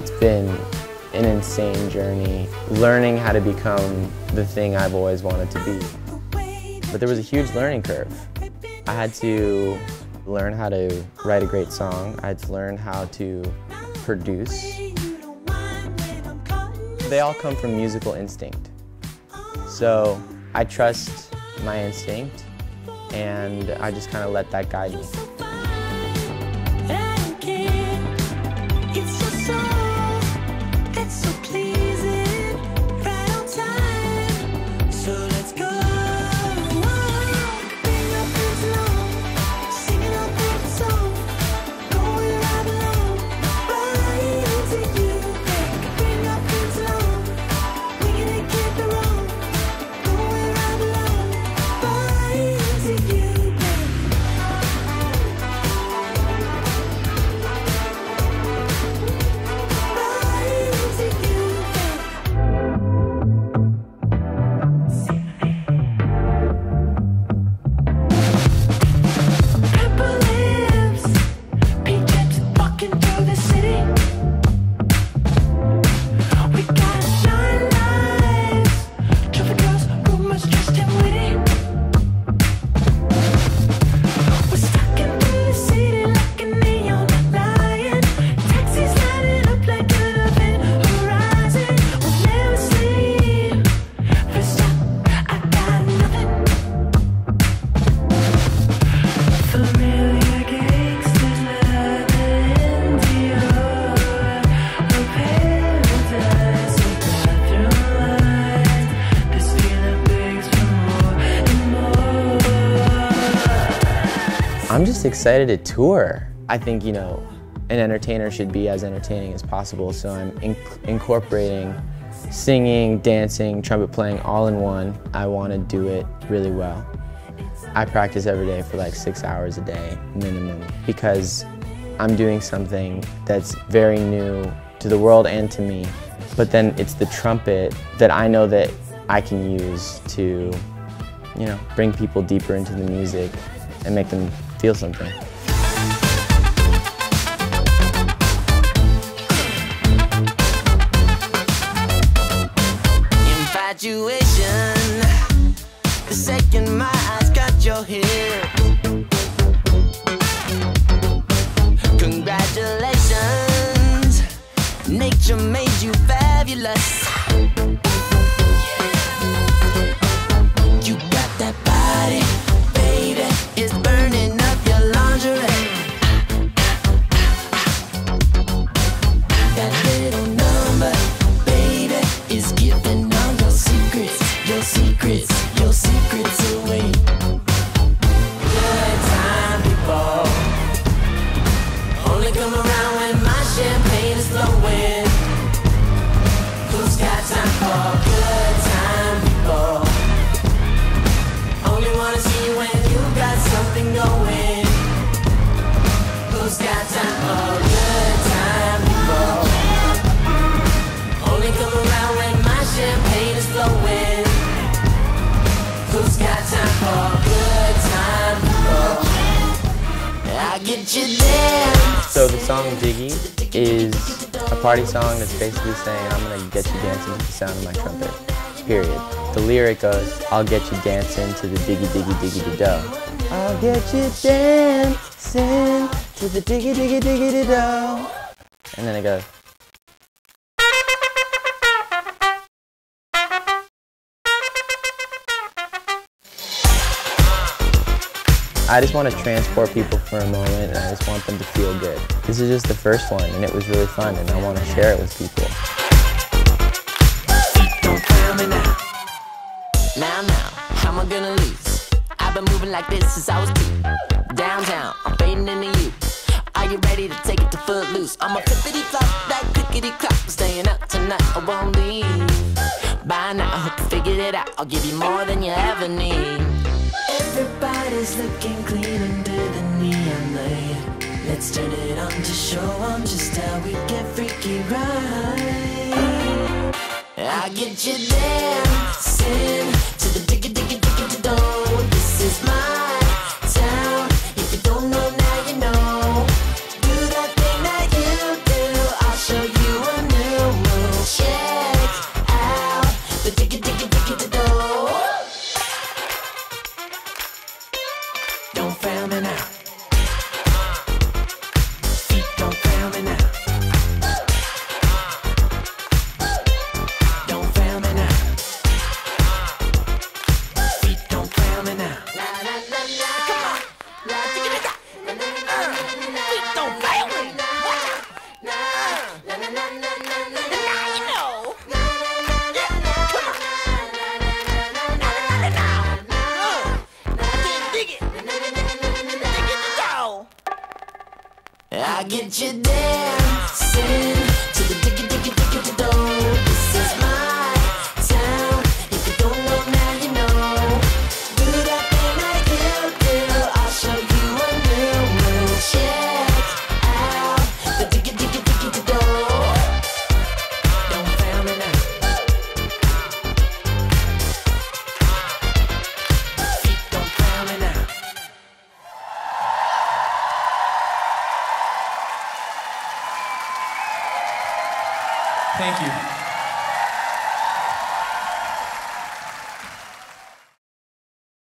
It's been an insane journey, learning how to become the thing I've always wanted to be. But there was a huge learning curve. I had to learn how to write a great song. I had to learn how to produce. They all come from musical instinct. So I trust my instinct and I just kind of let that guide me. I'm just excited to tour. I think, you know, an entertainer should be as entertaining as possible, so I'm inc incorporating singing, dancing, trumpet playing all in one. I want to do it really well. I practice every day for like six hours a day, minimum, because I'm doing something that's very new to the world and to me. But then it's the trumpet that I know that I can use to, you know, bring people deeper into the music and make them feel something. Infatuation, the second my eyes got your hair. Congratulations, nature made you fabulous. So the song Diggy is a party song that's basically saying I'm gonna get you dancing to the sound of my trumpet. Period. The lyric goes, I'll get you dancing to the diggy diggy diggy do. I'll get you dancing to the diggy diggy diggy do. And then it goes. I just want to transport people for a moment and I just want them to feel good. This is just the first one and it was really fun and I want to share it with people. Now. Now, how am I gonna? I've been moving like this since I was two. Downtown, I'm fading into you. Are you ready to take it to? I'm a flop, that clickety clop. I'm staying up tonight, I won't leave. By now, I hope you figured it out. I'll give you more than you ever need. Everybody's looking clean under the neon light. Let's turn it on to show them just how we get freaky right. I'll get you dancing to the digga digga digga to do. This is my town. If you don't know now, you know. Do that thing that you do. I'll show you a new rule. Check out the digga digga digga to do. Get you dancing